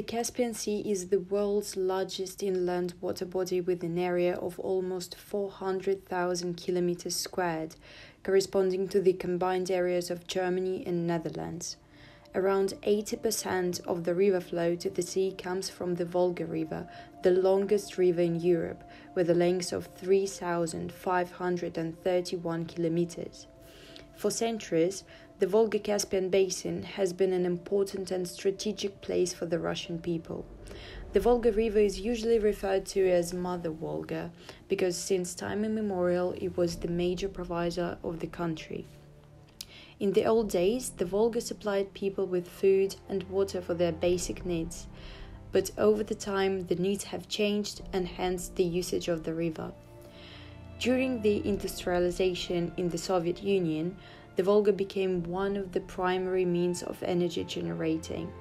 The Caspian Sea is the world's largest inland water body with an area of almost 400,000 kilometers squared, corresponding to the combined areas of Germany and Netherlands. Around 80% of the river flow to the sea comes from the Volga River, the longest river in Europe, with a length of 3,531 kilometers. For centuries, the Volga Caspian Basin has been an important and strategic place for the Russian people. The Volga River is usually referred to as Mother Volga because since time immemorial it was the major provider of the country. In the old days, the Volga supplied people with food and water for their basic needs, but over the time the needs have changed and hence the usage of the river. During the industrialization in the Soviet Union, the Volga became one of the primary means of energy generating.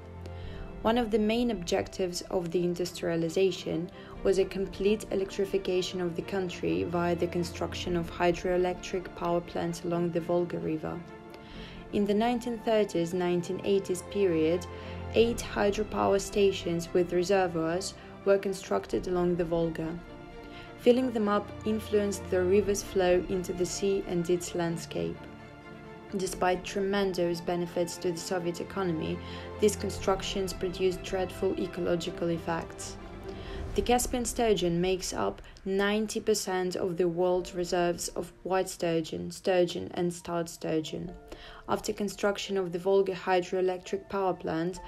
One of the main objectives of the industrialization was a complete electrification of the country via the construction of hydroelectric power plants along the Volga River. In the 1930s 1980s period, eight hydropower stations with reservoirs were constructed along the Volga. Filling them up influenced the river's flow into the sea and its landscape. Despite tremendous benefits to the Soviet economy, these constructions produced dreadful ecological effects. The Caspian sturgeon makes up 90% of the world's reserves of white sturgeon, sturgeon, and stud sturgeon. After construction of the Volga hydroelectric power plant,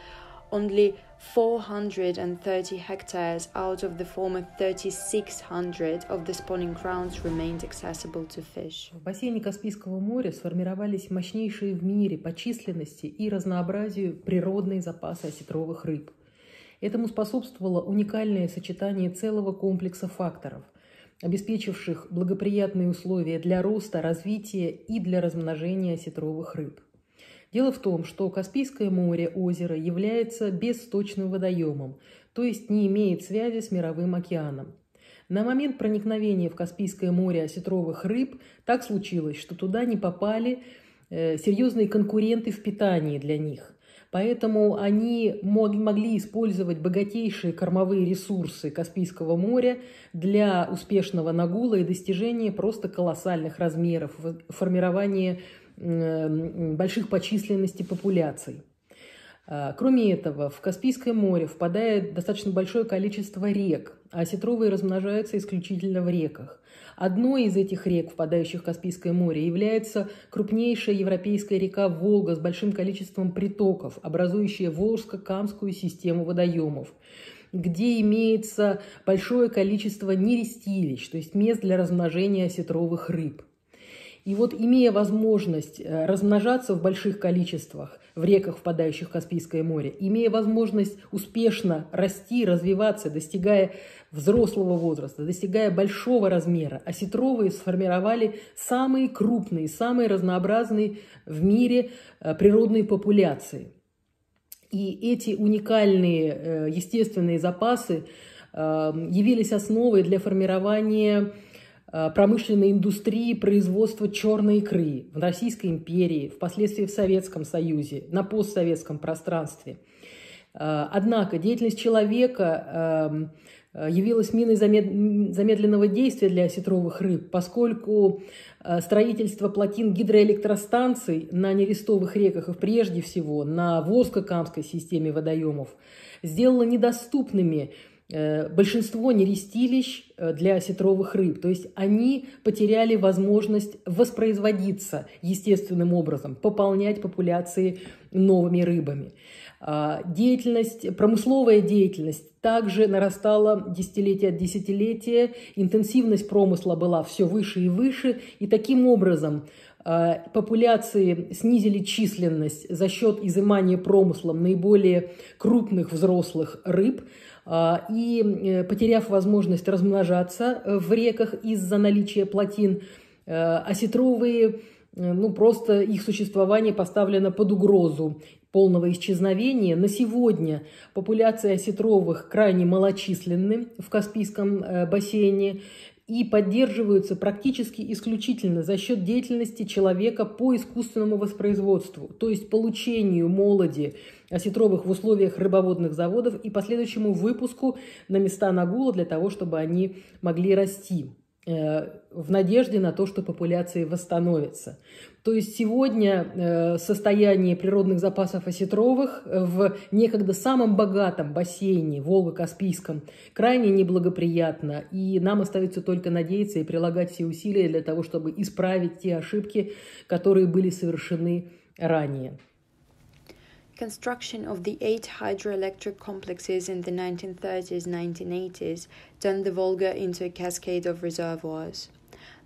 only 430 hectares out of the former 3600 of the spawning grounds remained accessible to fish. В бассейне Каспийского моря сформировались мощнейшие в мире по численности и разнообразию природные запасы осетровых рыб. Этому способствовало уникальное сочетание целого комплекса факторов, обеспечивших благоприятные условия для роста, развития и для размножения осетровых рыб. Дело в том, что Каспийское море, озеро, является бессточным водоемом, то есть не имеет связи с мировым океаном. На момент проникновения в Каспийское море осетровых рыб так случилось, что туда не попали э, серьезные конкуренты в питании для них. Поэтому они могли использовать богатейшие кормовые ресурсы Каспийского моря для успешного нагула и достижения просто колоссальных размеров, формирования больших по численности популяций. А, кроме этого, в Каспийское море впадает достаточно большое количество рек, а осетровые размножаются исключительно в реках. Одной из этих рек, впадающих в Каспийское море, является крупнейшая европейская река Волга с большим количеством притоков, образующая Волжско-Камскую систему водоемов где имеется большое количество нерестилищ, то есть мест для размножения осетровых рыб. И вот имея возможность э, размножаться в больших количествах в реках, впадающих в Каспийское море, имея возможность успешно расти, развиваться, достигая взрослого возраста, достигая большого размера, осетровые сформировали самые крупные, самые разнообразные в мире э, природные популяции. И эти уникальные э, естественные запасы явились основой для формирования промышленной индустрии производства черной икры в Российской империи, впоследствии в Советском Союзе, на постсоветском пространстве. Э, однако деятельность человека эм, э, явилась миной замедленного действия для осетровых рыб, поскольку строительство плотин гидроэлектростанций на нерестовых реках и прежде всего на Волско-Камской системе водоемов сделало недоступными Э, большинство нерестилищ э, для осетровых рыб. То есть они потеряли возможность воспроизводиться естественным образом, пополнять популяции новыми рыбами. А, деятельность, промысловая деятельность также нарастала десятилетие от десятилетия, интенсивность промысла была все выше и выше, и таким образом популяции снизили численность за счет изымания промыслом наиболее крупных взрослых рыб – а, и, э, потеряв возможность размножаться э, в реках из-за наличия плотин, э, осетровые, ну, просто их существование поставлено под угрозу полного исчезновения. На сегодня популяции осетровых крайне малочисленны в Каспийском бассейне, и поддерживаются практически исключительно за счет деятельности человека по искусственному воспроизводству, то есть получению молоди осетровых в условиях рыбоводных заводов и последующему выпуску на места нагула для того, чтобы они могли расти. Э, в надежде на то, что популяции восстановятся. То есть сегодня э, состояние природных запасов осетровых в некогда самом богатом бассейне Волго-Каспийском крайне неблагоприятно. И нам остается только надеяться и прилагать все усилия для того, чтобы исправить те ошибки, которые были совершены ранее. Construction of the eight hydroelectric complexes in the 1930s 1980s turned the Volga into a cascade of reservoirs.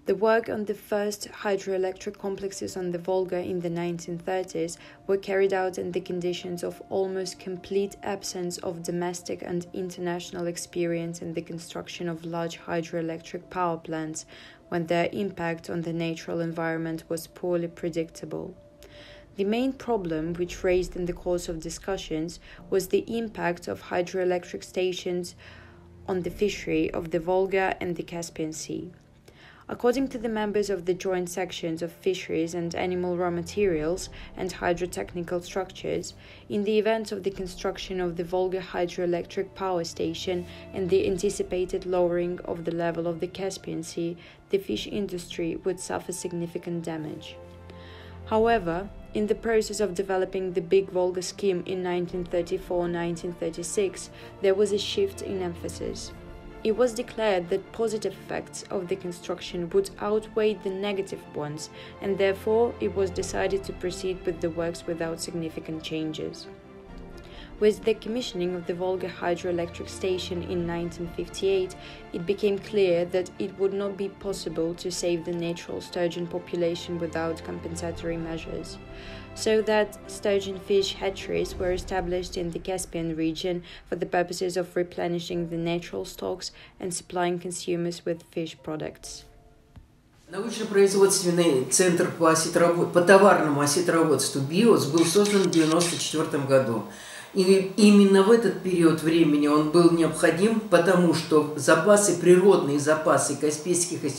The work on the first hydroelectric complexes on the Volga in the 1930s were carried out in the conditions of almost complete absence of domestic and international experience in the construction of large hydroelectric power plants when their impact on the natural environment was poorly predictable. The main problem, which raised in the course of discussions, was the impact of hydroelectric stations on the fishery of the Volga and the Caspian Sea. According to the members of the joint sections of fisheries and animal raw materials and hydrotechnical structures, in the event of the construction of the Volga hydroelectric power station and the anticipated lowering of the level of the Caspian Sea, the fish industry would suffer significant damage. However, in the process of developing the Big Volga scheme in 1934 1936, there was a shift in emphasis. It was declared that positive effects of the construction would outweigh the negative ones, and therefore it was decided to proceed with the works without significant changes. With the commissioning of the Volga hydroelectric station in 1958, it became clear that it would not be possible to save the natural sturgeon population without compensatory measures. So that sturgeon fish hatcheries were established in the Caspian region for the purposes of replenishing the natural stocks and supplying consumers with fish products. Научно-производственный центр по, осетровод... по товарному осетроводству «Биос» был создан в 1994 году. И именно в этот период времени он был необходим, потому что запасы, природные запасы каспийских и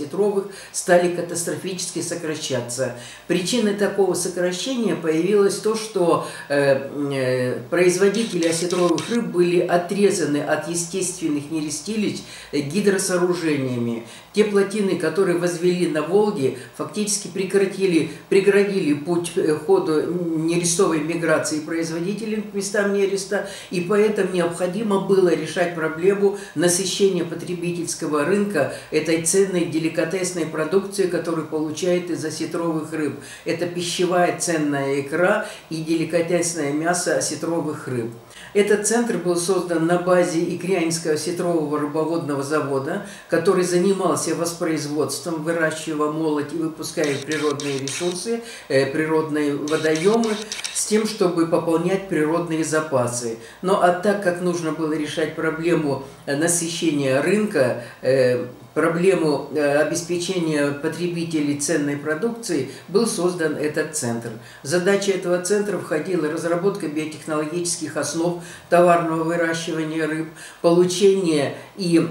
стали катастрофически сокращаться. Причиной такого сокращения появилось то, что э, э производители осетровых рыб были отрезаны от естественных нерестилищ э, гидросооружениями. Те плотины, которые возвели на Волге, фактически прекратили, преградили путь э, ходу нерестовой миграции производителям к местам нерестилищ 400, и поэтому необходимо было решать проблему насыщения потребительского рынка этой ценной деликатесной продукции, которую получает из осетровых рыб. Это пищевая ценная икра и деликатесное мясо осетровых рыб. Этот центр был создан на базе Икрянского сетрового рыбоводного завода, который занимался воспроизводством, выращивая молоть и выпуская природные ресурсы, э, природные водоемы, с тем, чтобы пополнять природные запасы. Но а так как нужно было решать проблему насыщения рынка, э, проблему э, обеспечения потребителей ценной продукции, был создан этот центр. Задача этого центра входила разработка биотехнологических основ товарного выращивания рыб, получение и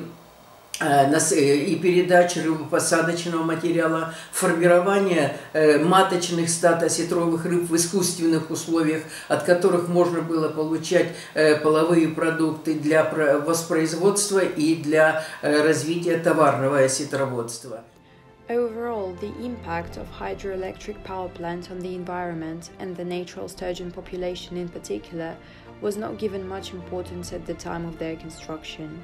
и передачи рыбопосадочного материала, формирование э, маточных стад осетровых рыб в искусственных условиях, от которых можно было получать половые продукты для воспроизводства и для развития товарного осетроводства. Overall, the impact of hydroelectric power plants on the environment and the natural sturgeon population in particular was not given much importance at the time of their construction.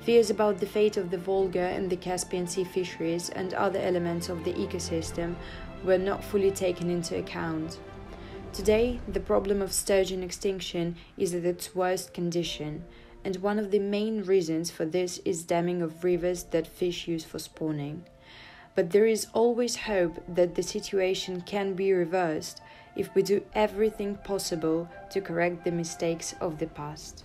Fears about the fate of the Volga and the Caspian Sea fisheries and other elements of the ecosystem were not fully taken into account. Today, the problem of sturgeon extinction is at its worst condition, and one of the main reasons for this is damming of rivers that fish use for spawning. But there is always hope that the situation can be reversed if we do everything possible to correct the mistakes of the past.